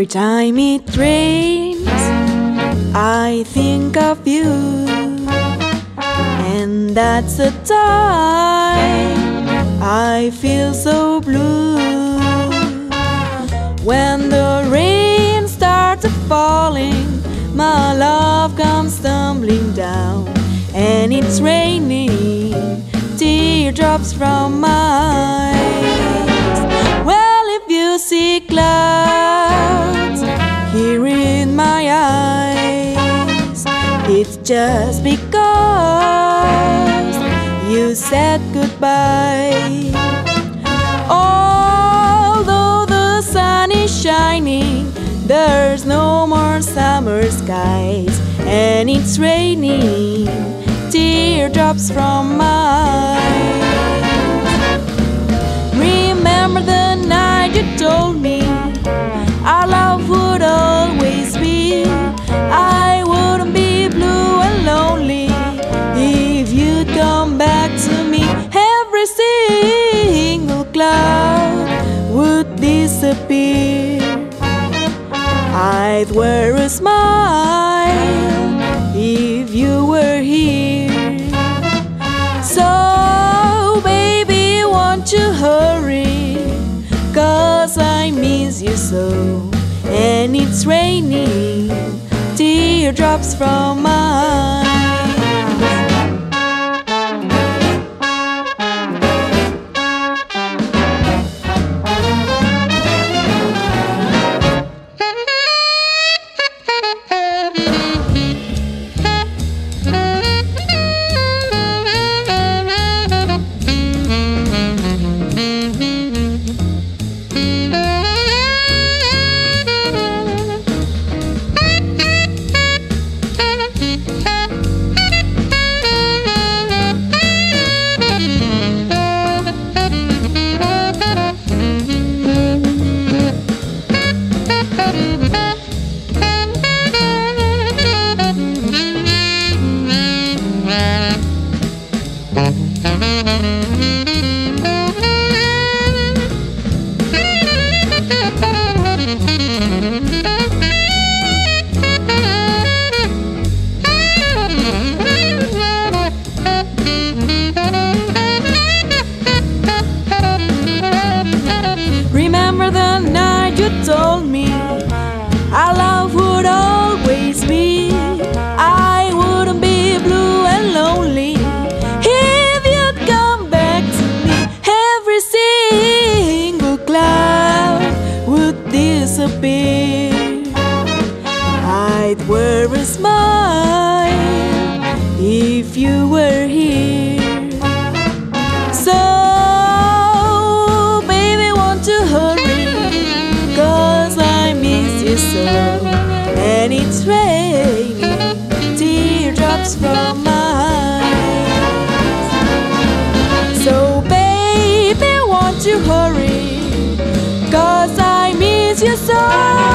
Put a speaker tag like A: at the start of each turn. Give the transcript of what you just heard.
A: Every time it rains, I think of you, and that's the time I feel so blue. When the rain starts falling, my love comes tumbling down, and it's raining teardrops from my eyes. Well, if you see clouds it's just because you said goodbye. Although the sun is shining, there's no more summer skies, and it's raining teardrops from my disappear. I'd wear a smile if you were here. So, baby, won't you hurry? Cause I miss you so. And it's raining teardrops from my eyes. You told me And it's raining teardrops from my eyes. So, baby, won't you hurry? Cause I miss you so.